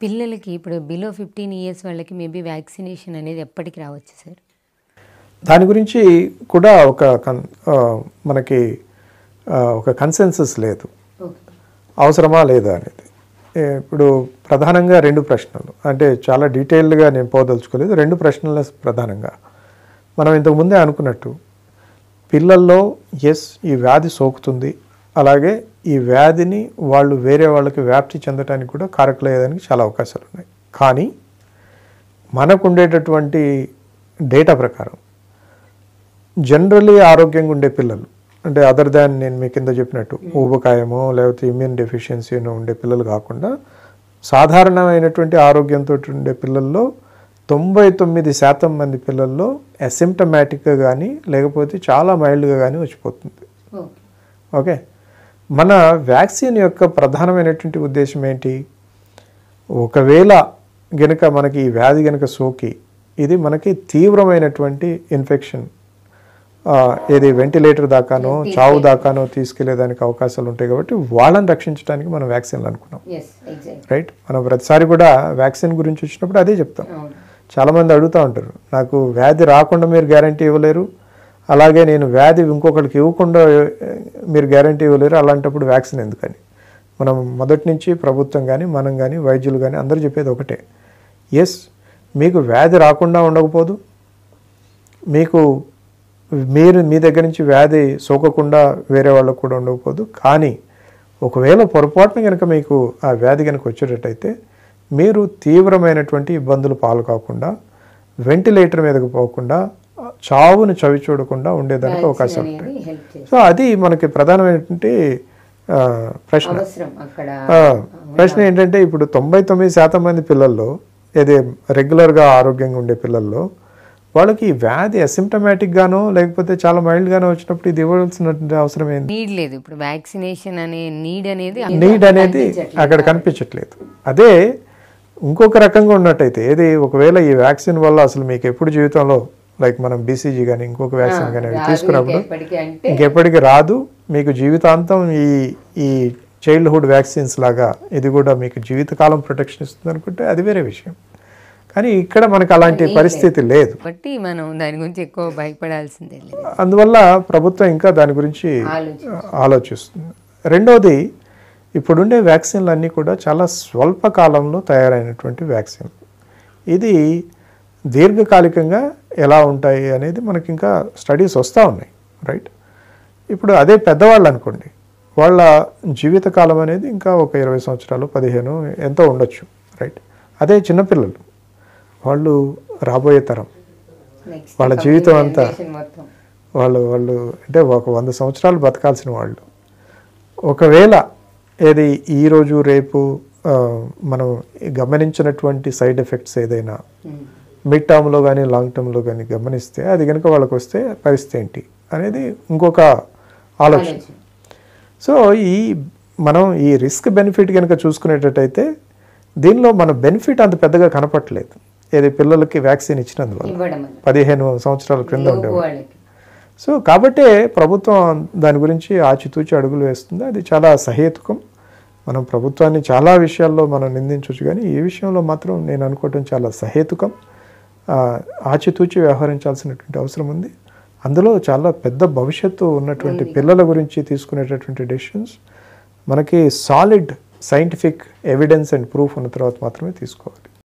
పిల్లలకి ఇప్పుడు below fifteen years వాళ్ళకి మేబీ వ్యాక్సినేషన్ అనేది ఎప్పటికి రావచ్చు సార్ దాని గురించి కూడా ఒక మనకి ఒక కన్సెన్సస్ లేదు. అవసరమా లేదా అనేది. ఇప్పుడు ప్రధానంగా రెండు ప్రశ్నలు. అంటే చాలా డీటెయిల్డ్గా నేను పోదలుచుకోలేదు. రెండు ప్రశ్నలు ప్రధానంగా. మనం ఇంతకు ముందే అనుకున్నట్టు పిల్లల్లో ఎస్ ఈ వ్యాధి సోకుతుంది. అలాగే ఈ వ్యాధిని వాళ్ళు వేరే వాళ్ళకి వ్యాప్తి చెందడానికి కూడా కారకులయ్యేదానికి చాలా అవకాశాలు ఉన్నాయి కానీ మనకు ఉండేటటువంటి డేటా ప్రకారం జనరలీ ఆరోగ్యంగా ఉండే పిల్లలు అంటే అదర్ దాన్ నేను మీ కింద చెప్పినట్టు ఊబకాయమో లేకపోతే ఇమ్యూన్ డెఫిషియన్సీనో ఉండే పిల్లలు కాకుండా సాధారణమైనటువంటి ఆరోగ్యంతో ఉండే పిల్లల్లో తొంభై తొమ్మిది శాతం మంది పిల్లల్లో అసిమ్టమాటిక్గా కానీ లేకపోతే చాలా మైల్డ్గా కానీ వచ్చిపోతుంది. ఓకే? మన వ్యాక్సిన్ యొక్క ప్రధానమైనటువంటి ఉద్దేశం ఏంటి? ఒకవేళ గనుక మనకి ఈ వ్యాధి గనుక సోకి ఇది మనకి తీవ్రమైనటువంటి ఇన్ఫెక్షన్. ఏది వెంటిలేటర్ దాకానో చావు దాకానో తీసుకెళ్ళేదానికి అవకాశాలు ఉంటాయి కాబట్టి వాళ్ళని రక్షించడానికి మనం వ్యాక్సిన్లు అనుకున్నాం. రైట్ మనం ప్రతిసారి కూడా వ్యాక్సిన్ గురించి వచ్చినప్పుడు అదే చెప్తాం. చాలామంది అడుగుతూ ఉంటారు నాకు వ్యాధి రాకుండా మీరు గ్యారంటీ ఇవ్వలేరు అలాగే నేను వ్యాధి ఇంకొకరికి ఇవ్వకుండా మీరు గ్యారంటీ ఇవ్వలేరు. అలాంటప్పుడు వ్యాక్సిన్ ఎందుకని? మనం మొదటి నుంచి ప్రభుత్వం కానీ మనం కానీ వైద్యులు కానీ అందరూ చెప్పేది ఒకటే. ఎస్ మీకు వ్యాధి రాకుండా ఉండకపోదు. మీకు మీరు మీ దగ్గర నుంచి వ్యాధి సోకకుండా వేరే వాళ్ళకు కూడా ఉండకపోదు. కానీ ఒకవేళ పొరపాటున కనుక మీకు ఆ వ్యాధి కనుక వచ్చేటట్టయితే మీరు తీవ్రమైనటువంటి ఇబ్బందులు పాలు కాకుండా వెంటిలేటర్ మీదకు పోకుండా చావును చవి చూడకుండా ఉండేదానికి హెల్ప్ చేస్తుంది. సో అది మనకి ప్రధానమైనటువంటి ఆ, ప్రశ్న. ప్రశ్న ఏంటంటే ఇప్పుడు తొంభై తొమ్మిది శాతం మంది పిల్లల్లో ఏది రెగ్యులర్గా ఆరోగ్యంగా ఉండే పిల్లల్లో వాళ్ళకి ఈ వ్యాధి అసిమ్టమాటిక్ గానో లేకపోతే చాలా మైల్డ్ గానో వచ్చినప్పుడు ఇది ఇవ్వాల్సినటువంటి అవసరం ఏంది? నీడ్ లేదు. ఇప్పుడు వ్యాక్సినేషన్ అనే నీడ్ అనేది నీడ్ అనేది అక్కడ కనిపించట్లేదు. అదే ఇంకొక రకంగా ఉన్నట్టయితే ఏది ఒకవేళ ఈ వ్యాక్సిన్ వల్ల అసలు మీకు ఎప్పుడు జీవితంలో లైక్ మనం బీసీజీ కానీ ఇంకొక వ్యాక్సిన్ కానీ అవి తీసుకున్నప్పుడు ఇంకెప్పటికి రాదు. మీకు జీవితాంతం ఈ ఈ చైల్డ్హుడ్ వ్యాక్సిన్స్ లాగా ఇది కూడా మీకు జీవితకాలం ప్రొటెక్షన్ ఇస్తుంది అనుకుంటే అది వేరే విషయం. కానీ ఇక్కడ మనకు అలాంటి పరిస్థితి లేదు. మనం దాని గురించి ఎక్కువ భయపడాల్సిందే అందువల్ల ప్రభుత్వం ఇంకా దాని గురించి ఆలోచిస్తుంది. రెండవది ఇప్పుడుండే వ్యాక్సిన్లు అన్నీ కూడా చాలా స్వల్ప కాలంలో తయారైనటువంటి వ్యాక్సిన్ ఇది దీర్ఘకాలికంగా ఎలా ఉంటాయి అనేది మనకి ఇంకా స్టడీస్ వస్తూ ఉన్నాయి రైట్ ఇప్పుడు అదే పెద్దవాళ్ళు అనుకోండి వాళ్ళ జీవితకాలం అనేది ఇంకా ఒక ఇరవై సంవత్సరాలు పదిహేను ఎంతో ఉండొచ్చు రైట్ అదే చిన్నపిల్లలు వాళ్ళు రాబోయే తరం వాళ్ళ జీవితం అంతా వాళ్ళు వాళ్ళు అంటే ఒక వంద సంవత్సరాలు బతకాల్సిన వాళ్ళు. ఒకవేళ ఏది ఈరోజు రేపు మనం గమనించినటువంటి సైడ్ ఎఫెక్ట్స్ ఏదైనా మిడ్ టర్మ్లో కానీ లాంగ్ టర్మ్లో కానీ గమనిస్తే అది కనుక వాళ్ళకి వస్తే పరిస్థితి ఏంటి అనేది ఇంకొక ఆలోచన. సో ఈ మనం ఈ రిస్క్ బెనిఫిట్ కనుక చూసుకునేటట్టయితే దీనిలో మన బెనిఫిట్ అంత పెద్దగా కనపట్లేదు ఏది పిల్లలకి వ్యాక్సిన్ ఇచ్చినందువల్ల. పదిహేను సంవత్సరాల క్రింద ఉండేవాళ్ళు. సో కాబట్టే ప్రభుత్వం దాని గురించి ఆచితూచి అడుగులు వేస్తుంది. అది చాలా సహేతుకం. మనం ప్రభుత్వాన్ని చాలా విషయాల్లో మనం నిందించవచ్చు కానీ ఈ విషయంలో మాత్రం నేను అనుకోవటం చాలా సహేతుకం. ఆచితూచి వ్యవహరించాల్సినటువంటి అవసరం ఉంది. అందులో చాలా పెద్ద భవిష్యత్తు ఉన్నటువంటి పిల్లల గురించి తీసుకునేటటువంటి డెసిషన్స్ మనకి solid scientific evidence and proof ఉన్న తర్వాత మాత్రమే తీసుకోవాలి.